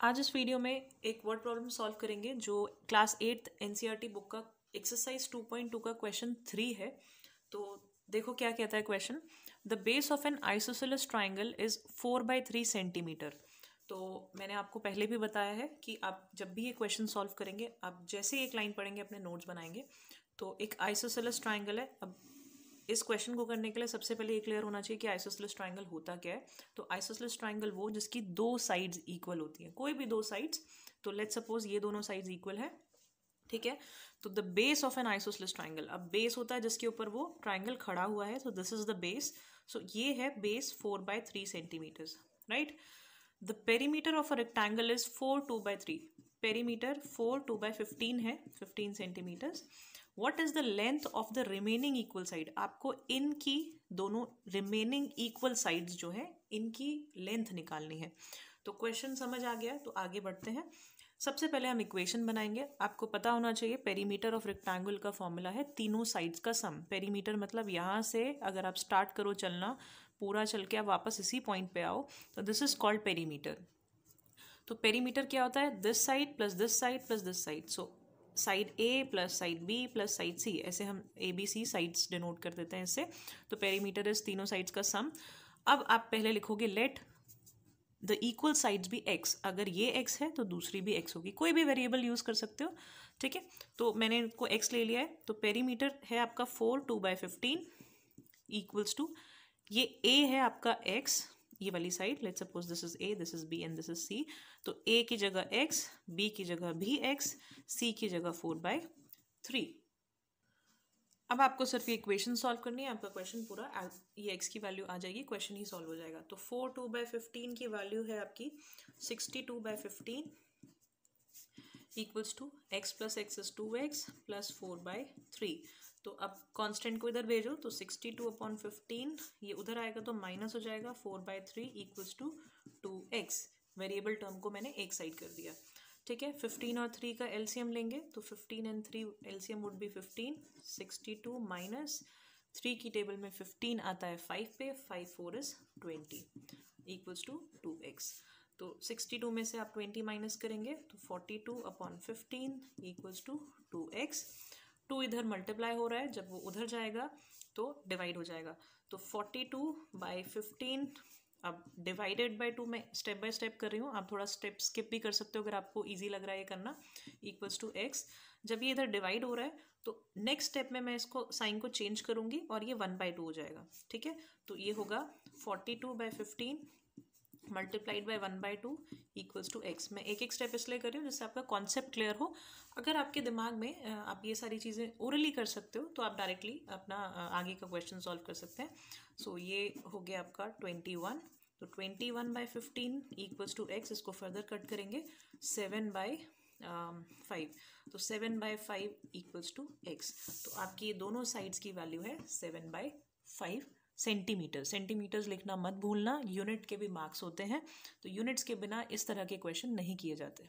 आज इस वीडियो में एक वर्ड प्रॉब्लम सॉल्व करेंगे, जो क्लास एट्थ एनसीईआरटी बुक का एक्सरसाइज 2.2 का क्वेश्चन थ्री है। तो देखो क्या कहता है question the base of an isosceles triangle is four by three centimetre तो मैंने आपको पहले भी बताया है कि आप जब भी ये क्वेश्चन सॉल्व करेंगे, आप जैसे ही एक लाइन पढ़ेंगे, अपने नोट्स बनाएँगे। तो एक आइसोसेलस ट्राइंगल है, अब इस क्वेश्चन को करने के लिए सबसे पहले ये क्लियर होना चाहिए कि आइसोसलिस ट्राइंगल होता क्या है। तो आइसोसलिस ट्राइंगल वो जिसकी दो साइड्स इक्वल होती हैं। कोई भी दो साइड्स तो लेट सपोज़ ये दोनों साइड्स इक्वल है, ठीक है? तो the base of an isosceles triangle अब बेस होता है जिसके ऊपर वो ट्राइंगल खड़ा हुआ है तो this is the base so ये है base four by three centimetres right the perimeter of a rectangle is four two by three perimeter four two by fifteen है fifteen centimetres what is the length of the remaining equal side आपको इनकी दोनों remaining equal sides जो है, इनकी length निकालनी है। तो क्वेश्चन समझ आ गया तो आगे बढ़ते हैं। सबसे पहले हम इक्वेशन बनाएँगे। आपको पता होना चाहिए पेरीमीटर ऑफ़ रेक्टेंगल का फॉर्मूला है तीनों साइड्स का सम पेरीमीटर मतलब यहाँ से अगर आप स्टार्ट करो चलना, पूरा चल के आप वापस इसी पॉइंट पे आओ तो दिस इज़ कॉल्ड पेरीमीटर तो पेरीमीटर क्या होता है? This side plus this side plus this side so side A plus side B plus side C ऐसे हम A B C sides denote कर देते हैं इससे। तो पेरीमीटर इज़ तीनों साइड्स का सम अब आप पहले लिखोगे लेट द इक्वल साइड्स भी एक्स अगर ये एक्स है तो दूसरी भी एक्स होगी। कोई भी वेरिएबल यूज़ कर सकते हो, ठीक है? तो मैंने इनको एक्स ले लिया है। तो पेरीमीटर है आपका four two by fifteen equals to ये ए है आपका एक्स ये वाली side let suppose this is A this is B and this is C तो ए की जगह एक्स बी की जगह भी एक्स सी की जगह फोर बाय थ्री अब आपको सिर्फ़ ये इक्वेशन सॉल्व करनी है, आपका क्वेश्चन पूरा ये एक्स की वैल्यू आ जाएगी क्वेश्चन ही सॉल्व हो जाएगा. तो फोर टू बाय फिफ्टीन की वैल्यू है आपकी sixty two by fifteen equals to X plus X is two X plus four by three तो अब कांस्टेंट को इधर भेजो तो सिक्सटी टू अपॉन फिफ्टीन ये उधर आएगा तो माइनस हो जाएगा four by three equals to two X variable term को मैंने एक साइड कर दिया। ठीक है? फिफ्टीन और थ्री का एलसीएम लेंगे तो fifteen and three LCM would be fifteen sixty two minus three की टेबल में फिफ्टीन आता है फाइव पे five four is twenty equals to two X तो सिक्सटी टू में से आप ट्वेंटी माइनस करेंगे तो forty two upon fifteen equals to two X two इधर मल्टीप्लाई हो रहा है, जब वो उधर जाएगा तो डिवाइड हो जाएगा। तो फोर्टी टू बाई फिफ्टीन, अब डिवाइडेड बाय टू मैं स्टेप बाय स्टेप कर रही हूँ। आप थोड़ा स्टेप स्किप भी कर सकते हो अगर आपको इजी लग रहा है ये करना। इक्वल्स टू एक्स जब ये इधर डिवाइड हो रहा है तो नेक्स्ट स्टेप में मैं इसको साइन को चेंज करूँगी और ये वन बाय टू हो जाएगा। ठीक है? तो ये होगा forty two by fifteen multiplied by one by two equals to X मैं एक एक स्टेप इसलिए कर रही हूँ जिससे आपका कॉन्सेप्ट क्लियर हो। अगर आपके दिमाग में आप ये सारी चीज़ें ओरली कर सकते हो तो आप डायरेक्टली अपना आगे का क्वेश्चन सॉल्व कर सकते हैं। सो so, ये हो गया आपका ट्वेंटी वन तो twenty one by fifteen equals to X इसको फर्दर कट करेंगे। सेवन बाई फाइव तो seven by five equals to X तो आपकी ये दोनों साइड्स की वैल्यू है seven by five centimetre centimetres लिखना मत भूलना, यूनिट के भी मार्क्स होते हैं तो यूनिट्स के बिना इस तरह के क्वेश्चन नहीं किए जाते।